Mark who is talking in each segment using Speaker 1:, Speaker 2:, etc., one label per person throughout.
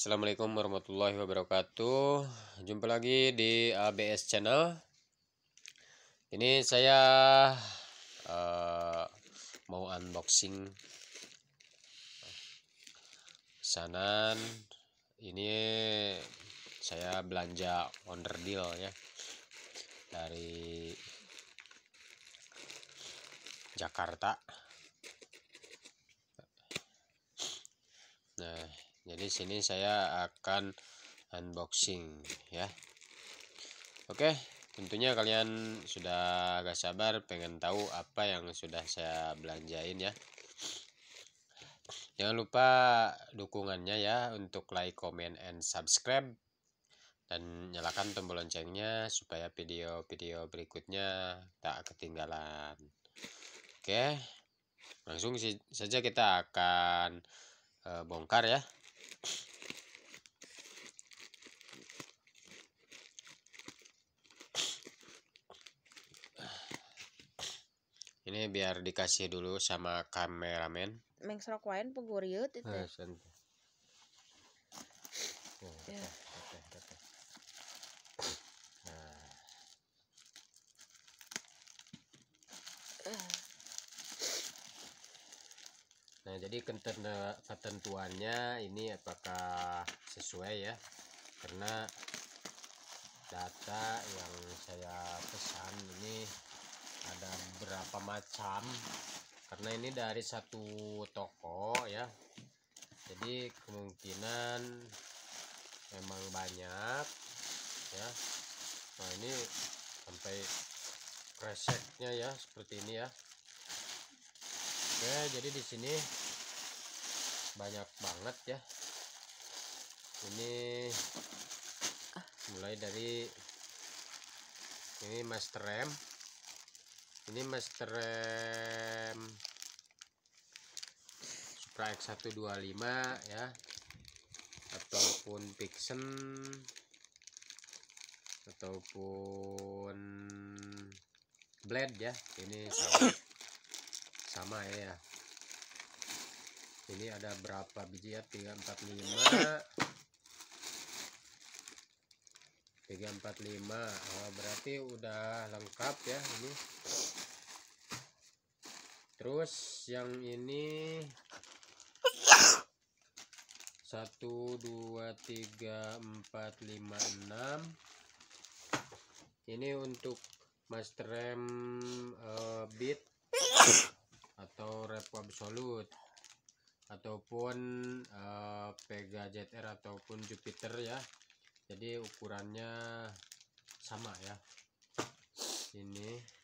Speaker 1: Assalamualaikum warahmatullahi wabarakatuh. Jumpa lagi di ABS channel. Ini saya uh, Mau unboxing Pesanan. Ini Saya belanja onder deal ya Dari Jakarta Nah jadi sini saya akan unboxing ya. Oke tentunya kalian sudah gak sabar pengen tahu apa yang sudah saya belanjain ya. Jangan lupa dukungannya ya untuk like comment and subscribe. Dan nyalakan tombol loncengnya supaya video-video berikutnya tak ketinggalan. Oke langsung saja kita akan uh, bongkar ya ini biar dikasih dulu sama kameramen
Speaker 2: meng serok wain peguriut itu eh,
Speaker 1: ya. Nah, jadi ketentuannya ini apakah sesuai ya? Karena data yang saya pesan ini ada berapa macam. Karena ini dari satu toko ya. Jadi kemungkinan memang banyak ya. Nah ini sampai kreseknya ya seperti ini ya. Oke jadi di sini banyak banget ya. Ini mulai dari ini master rem ini master rem Supra X125 ya. Ataupun Pixen. Ataupun blade ya. Ini sama. Sama ya ini ada berapa biji ya? 345 345 oh, berarti udah lengkap ya ini terus yang ini satu dua tiga empat lima enam. Ini untuk master rem uh, bit atau rep absolute ataupun uh, Pega ZR ataupun Jupiter ya. Jadi ukurannya sama ya. Ini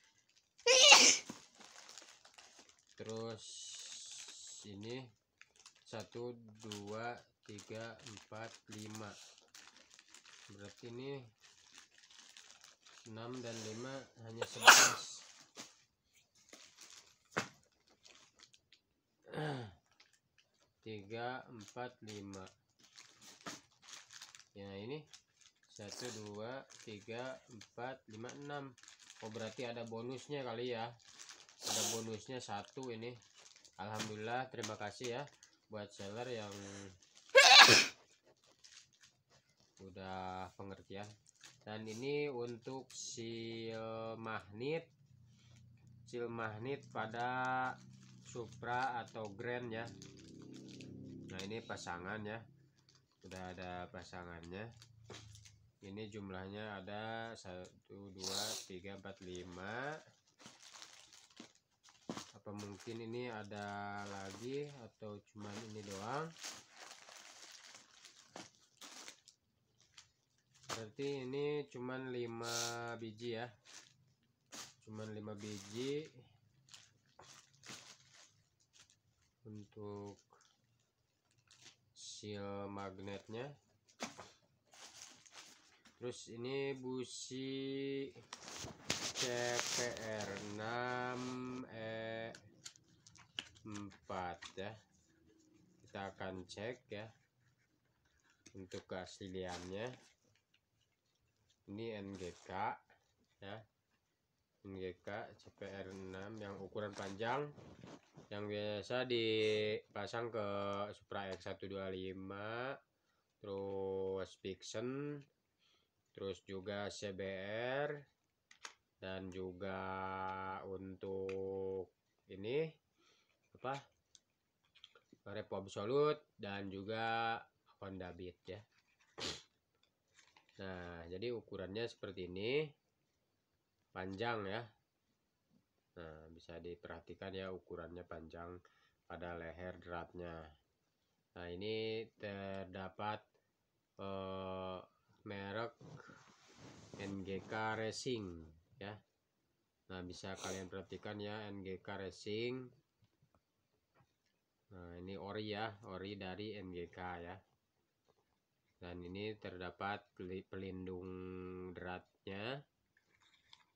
Speaker 1: terus ini satu dua tiga empat lima. Berarti ini 6 dan 5 hanya 11 tiga empat lima. Ya ini satu dua tiga empat lima enam. Oh berarti ada bonusnya kali ya ada bonusnya satu ini. Alhamdulillah terima kasih ya buat seller yang udah pengertian. Dan ini untuk seal magnet seal magnet pada Supra atau Grand ya. Nah ini pasangan ya. Udah ada pasangannya. Ini jumlahnya ada 1 2 3 4 5 apa mungkin ini ada lagi atau cuman ini doang? Berarti ini cuman 5 biji ya. Cuman 5 biji. Untuk seal magnetnya. Terus ini busi CPR 6 E 4 ya. Kita akan cek ya untuk keasliannya. Ini NGK ya. NGK CPR 6 yang ukuran panjang. Yang biasa dipasang ke Supra X125 terus Pixen terus juga CBR dan juga untuk ini apa Repo Absolute dan juga Honda Beat ya. Nah jadi ukurannya seperti ini. Panjang ya. Nah bisa diperhatikan ya ukurannya panjang pada leher dratnya nah ini terdapat eh, merek NGK Racing ya. Nah bisa kalian perhatikan ya NGK Racing. Nah ini ori ya ori dari NGK ya. Dan ini terdapat pelindung deratnya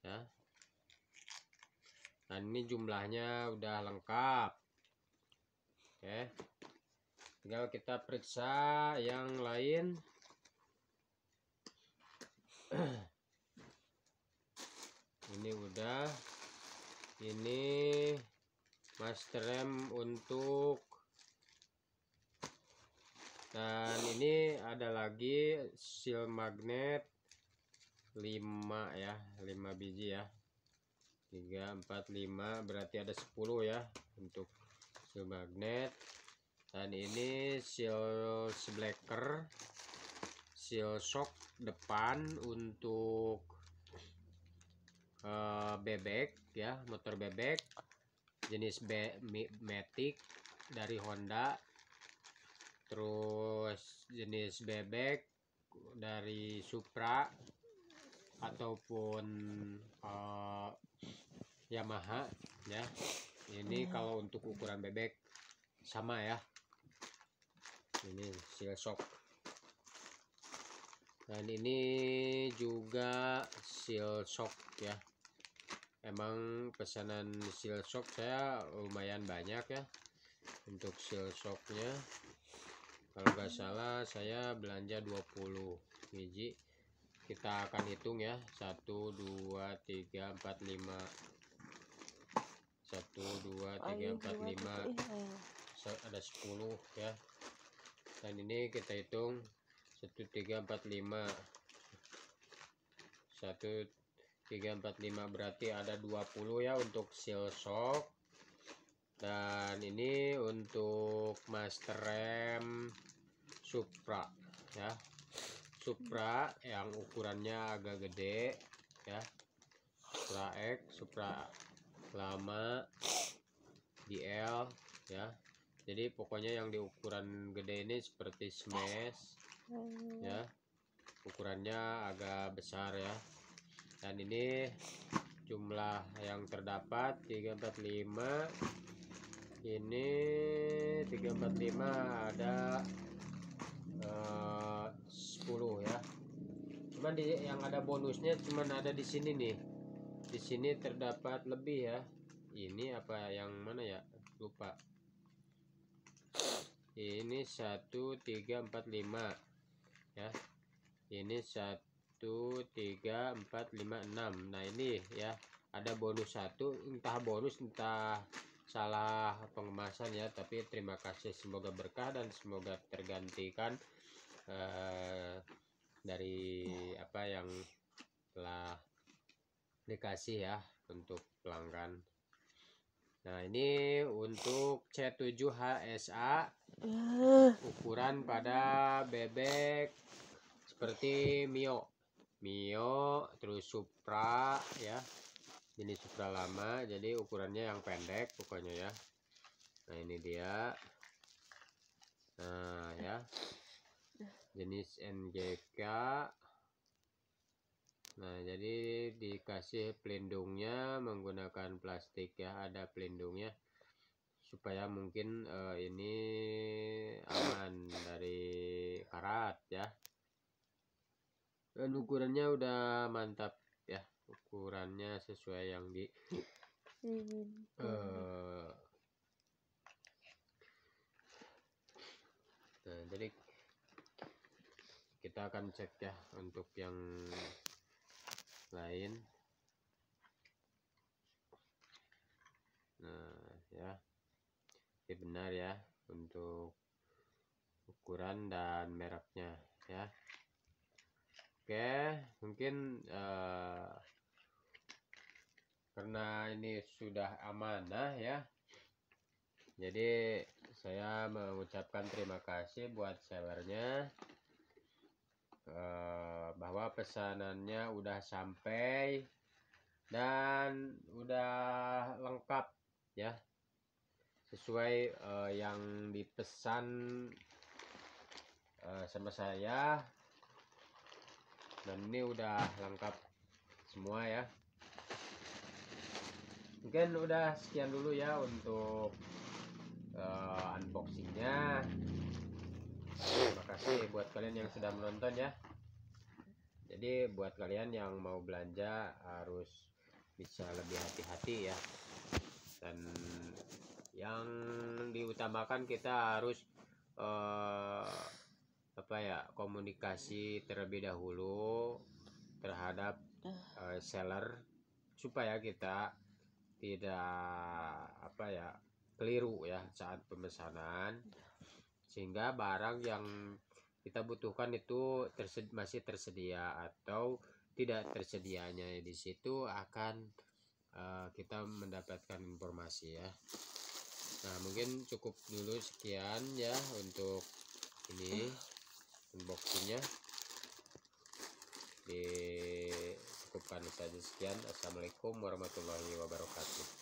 Speaker 1: ya. Dan ini jumlahnya udah lengkap. Oke. Tinggal kita periksa yang lain ini udah. Ini master rem untuk dan ini ada lagi seal magnet 5 ya 5 biji ya. 3 4 5 berarti ada 10 ya untuk seal magnet. Dan ini seal blacker seal shock depan untuk uh, bebek ya motor bebek jenis B Matic dari Honda terus jenis bebek dari Supra ataupun uh, Yamaha ya. Ini hmm. kalau untuk ukuran bebek sama ya. Ini seal shock. Dan ini juga seal shock ya emang pesanan seal shock saya lumayan banyak ya untuk seal shocknya. Kalau nggak salah saya belanja 20 biji. Kita akan hitung ya. 1 2 3 4 5 1 2 3 4 5 ada 10 ya. Dan ini kita hitung. 1 3 4 5 1 3 4 5 berarti ada 20 ya untuk seal shock. Dan ini untuk master rem Supra ya. Supra yang ukurannya agak gede ya. Supra X Supra lama DL ya. Jadi pokoknya yang di ukuran gede ini seperti smash ya. Ukurannya agak besar ya dan ini jumlah yang terdapat 345 ini 345 ada eh, uh, 10 ya. Cuman di yang ada bonusnya cuman ada di sini nih. Di sini terdapat lebih ya. Ini apa yang mana ya? Lupa. Ini 1345 ya. Ini 13456 nah ini ya ada bonus satu. Entah bonus entah salah pengemasan ya tapi terima kasih. Semoga berkah dan semoga tergantikan uh, dari apa yang telah dikasih ya untuk pelanggan. Nah ini untuk C7 HSA ukuran pada bebek seperti Mio Mio terus Supra ya. Ini Supra lama jadi ukurannya yang pendek pokoknya ya. Nah ini dia. Nah ya. Jenis NGK nah jadi dikasih pelindungnya menggunakan plastik ya. Ada pelindungnya supaya mungkin uh, ini aman dari karat ya dan ukurannya udah mantap ukurannya sesuai yang di uh, nah jadi kita akan cek ya untuk yang lain. Nah ya. Ini benar ya untuk ukuran dan mereknya ya oke mungkin uh, karena ini sudah amanah ya. Jadi saya mengucapkan terima kasih buat sewernya uh, bahwa pesanannya udah sampai dan udah lengkap ya. Sesuai uh, yang dipesan uh, sama saya dan ini udah lengkap semua ya. Mungkin udah sekian dulu ya untuk uh, unboxingnya. Terima kasih buat kalian yang sudah menonton ya. Jadi buat kalian yang mau belanja harus bisa lebih hati-hati ya. Dan yang diutamakan kita harus uh, apa ya komunikasi terlebih dahulu terhadap uh, seller supaya kita tidak apa ya keliru ya saat pemesanan. Sehingga barang yang kita butuhkan itu tersed masih tersedia atau tidak tersedianya di situ akan uh, kita mendapatkan informasi ya. Nah mungkin cukup dulu sekian ya untuk ini unboxingnya. Dicukupkan saja sekian. Assalamualaikum warahmatullahi wabarakatuh